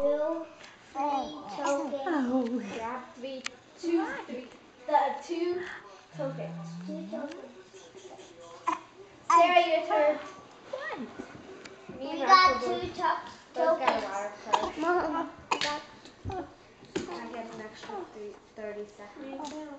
Two, three tokens. Oh. Grab three, two, three, the two tokens. Two tokens. Sarah, your turn. One. Me We got two to- both got a tokens. water card. Mom, we got I get an extra three, 30 seconds.